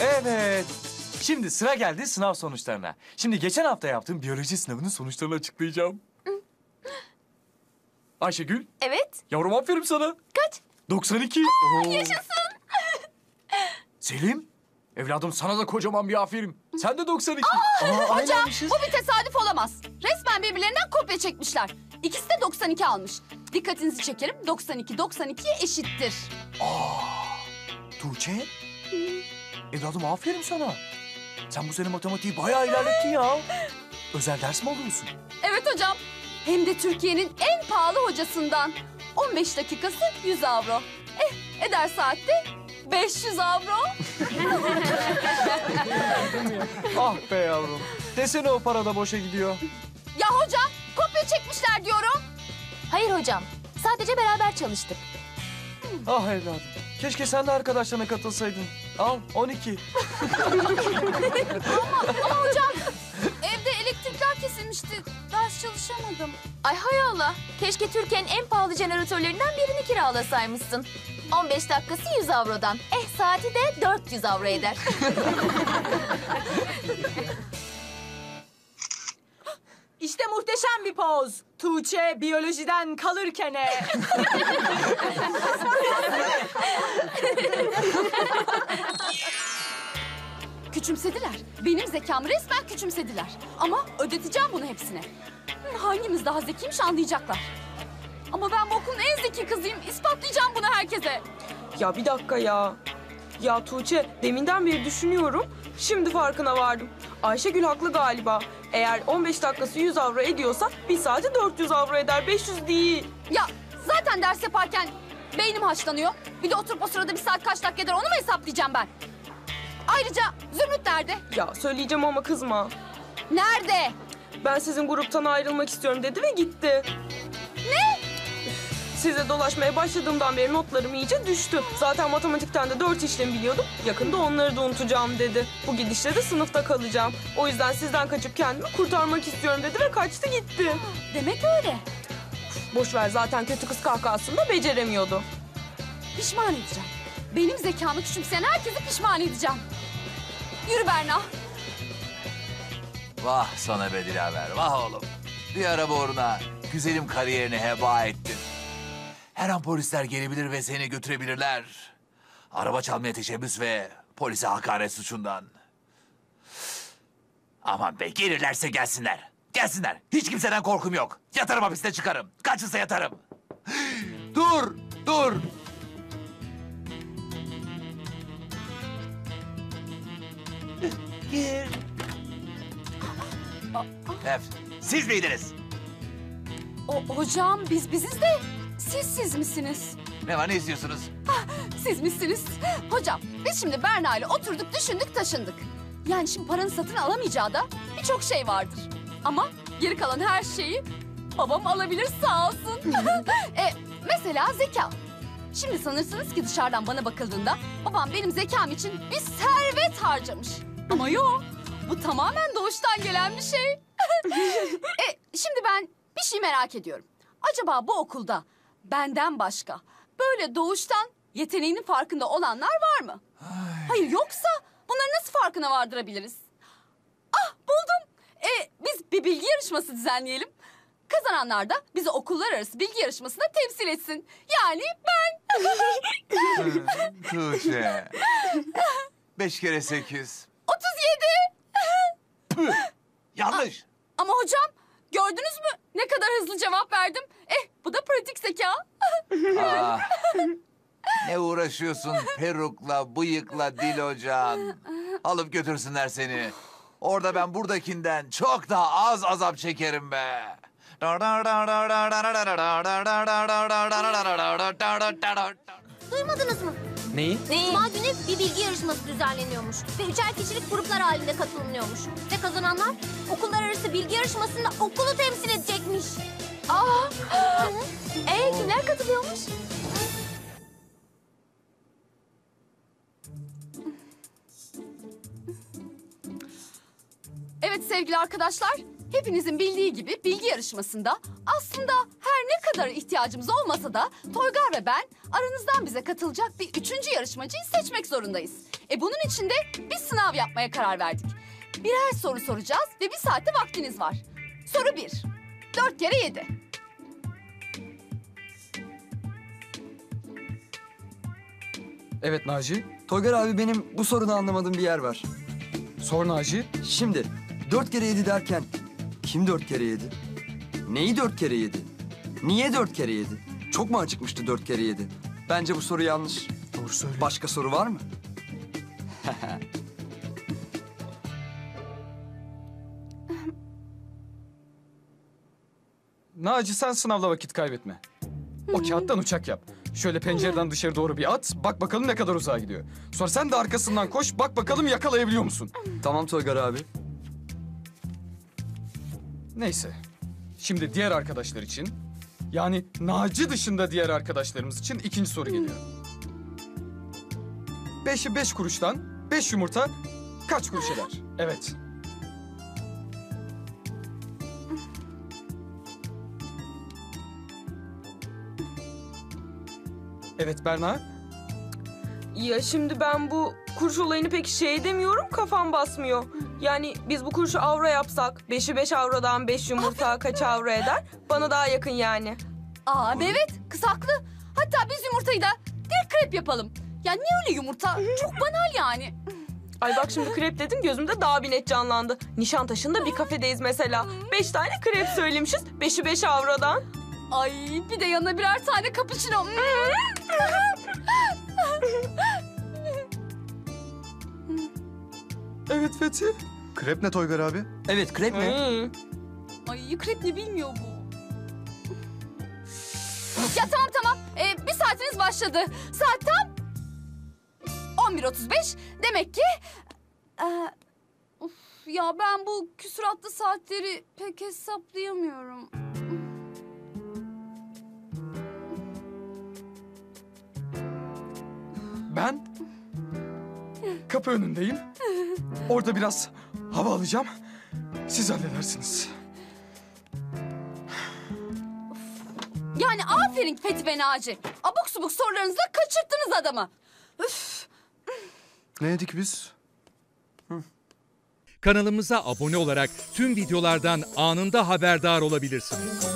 Evet. Şimdi sıra geldi sınav sonuçlarına. Şimdi geçen hafta yaptığım biyoloji sınavının sonuçlarını açıklayacağım. Ayşegül, Evet. yavrum aferin sana. Kaç? 92. Yaşasın. Selim, evladım sana da kocaman bir aferin. Sen de 92. Aa, Hocam aynıymışız. bu bir tesadüf olamaz. Resmen birbirlerinden kopya çekmişler. İkisi de 92 almış. Dikkatinizi çekerim 92 92'ye eşittir. Tuğçe, evladım aferin sana. Sen bu sene matematiği bayağı ilerlettin ya. Özel ders mi alıyorsun? Evet hocam. Hem de Türkiye'nin en pahalı hocasından. 15 dakikası 100 avro. Eh eder saatte 500 avro. Ah be yavrum. Desene o para da boşa gidiyor. Ya hocam kopya çekmişler diyorum. Hayır hocam. Sadece beraber çalıştık. Ah evladım. Keşke sen de arkadaşlarına katılsaydın. Al 12. Ama hocam evde elektrikler kesilmişti. Ders çalışamadım. Ay hay Allah. Keşke Türkiye'nin en pahalı jeneratörlerinden birini kiralasaymışsın. 15 dakikası 100 avrodan. Eh saati de 400 avro eder. İşte muhteşem bir poz. Tuğçe biyolojiden kalırken. e. Küçümsediler. Benim zekamı resmen küçümsediler. Ama ödeteceğim bunu hepsine. Hı, Hangimiz daha zekiymiş anlayacaklar. Ama ben bu okulun en zeki kızıyım. İspatlayacağım bunu herkese. Ya bir dakika ya. Ya Tuğçe deminden beri düşünüyorum. Şimdi farkına vardım. Ayşegül haklı galiba. Eğer 15 dakikası 100 avro ediyorsa bir saati 400 avro eder. 500 değil. Ya zaten ders yaparken beynim haşlanıyor. Bir de oturup o sırada bir saat kaç dakika eder onu mu hesaplayacağım ben? Ayrıca Zümrüt nerede? Ya söyleyeceğim ama kızma. Nerede? Ben sizin gruptan ayrılmak istiyorum dedi ve gitti. Size dolaşmaya başladığımdan beri notlarım iyice düştü. Zaten matematikten de dört işlem biliyordum. Yakında onları da unutacağım dedi. Bu gidişle de sınıfta kalacağım. O yüzden sizden kaçıp kendimi kurtarmak istiyorum dedi ve kaçtı gitti. Demek öyle. Boş ver zaten kötü kız kahkahasını da beceremiyordu. Pişman edeceğim. Benim zekamı küçümseyen herkesi pişman edeceğim. Yürü Berna. Vah sana be Dilaver, vah oğlum. Bir araba uğruna güzelim kariyerini heba ettin. Her an polisler gelebilir ve seni götürebilirler. Araba çalmaya teşebbüs ve polise hakaret suçundan. Aman be gelirlerse gelsinler. Gelsinler. Hiç kimseden korkum yok. Yatarım hapiste çıkarım. Kaçırsa yatarım. dur, dur. Gir. Ef, siz miydiniz? O, hocam biz biziz de siz siz misiniz? Ne var ne istiyorsunuz? Siz misiniz? Hocam biz şimdi Berna ile oturduk düşündük taşındık. Yani şimdi paranın satın alamayacağı da birçok şey vardır. Ama geri kalan her şeyi babam alabilir sağ olsun. e, mesela zeka. Şimdi sanırsınız ki dışarıdan bana bakıldığında babam benim zekam için bir servet harcamış. Ama yok. Bu tamamen doğuştan gelen bir şey. e, şimdi ben bir şey merak ediyorum. Acaba bu okulda benden başka böyle doğuştan yeteneğinin farkında olanlar var mı? Hayır yoksa bunları nasıl farkına vardırabiliriz? Ah buldum. E, biz bir bilgi yarışması düzenleyelim. Kazananlar da bizi okullar arası bilgi yarışmasına temsil etsin. Yani ben. Tuğçe. Beş kere sekiz. 37. Yanlış. Ama hocam gördünüz mü ne kadar hızlı cevap verdim? Eh bu da pratik zeka. Ah. Ne uğraşıyorsun perukla, bıyıkla, dil hocan. Alıp götürsünler seni. Orada ben buradakinden çok daha az azap çekerim be. Duymadınız mı? Neyi? Cuma günü bir bilgi yarışması düzenleniyormuş. Ve üçer kişilik gruplar halinde katılınıyormuş. Ve kazananlar okullar arası bilgi yarışmasında okulu temsil edecekmiş. Aa! Ee kimler katılıyormuş? Evet sevgili arkadaşlar, hepinizin bildiği gibi bilgi yarışmasında aslında her ne kadar ihtiyacımız olmasa da Toygar ve ben aranızdan bize katılacak bir üçüncü yarışmacıyı seçmek zorundayız. E bunun için de bir sınav yapmaya karar verdik. Birer soru soracağız ve bir saatte vaktiniz var. Soru bir. Dört kere yedi. Evet Naci. Toygar abi benim bu sorunu anlamadığım bir yer var. Sor Naci. Şimdi dört kere yedi derken kim dört kere yedi? Neyi dört kere yedi? Niye dört kere yedi? Çok mu acıkmıştı dört kere yedi? Bence bu soru yanlış. Doğru söyle. Başka soru var mı? Naci sen sınavda vakit kaybetme. O kağıttan uçak yap. Şöyle pencereden dışarı doğru bir at. Bak bakalım ne kadar uzağa gidiyor. Sonra sen de arkasından koş. Bak bakalım yakalayabiliyor musun? Tamam Toygar abi. Neyse. Şimdi diğer arkadaşlar için yani Naci dışında diğer arkadaşlarımız için ikinci soru geliyor. Beşi beş kuruştan beş yumurta kaç kuruş eder? Evet. Evet Berna. Ya şimdi ben bu kuruş olayını pek şey demiyorum kafam basmıyor. Yani biz bu kuruşu avro yapsak beşi beş avrodan beş yumurta kaç avro eder? Bana daha yakın yani. Aa evet kız haklı. Hatta biz yumurtayı da direkt krep yapalım. Ya ne öyle yumurta? Çok banal yani. Ay bak şimdi krep dedin gözümde daha bir net canlandı. Nişantaşı'nda bir kafedeyiz mesela. Beş tane krep söylemişiz. Beşi beş avrodan. Ay bir de yanına birer tane cappuccino. Evet Fethi. Krep ne Toygar abi? Evet krep mi? Ay krep ne bilmiyor bu. Ya tamam tamam. Ee, bir saatiniz başladı. Saat tam 11.35. Demek ki... Ee, uf, ya ben bu küsuratlı saatleri pek hesaplayamıyorum. Ben kapı önündeyim. Orada biraz hava alacağım. Siz halledersiniz. Yani aferin Fethi ve Naci. Abuk subuk sorularınızla kaçırttınız adamı. Ne yedik biz? Kanalımıza abone olarak tüm videolardan anında haberdar olabilirsiniz.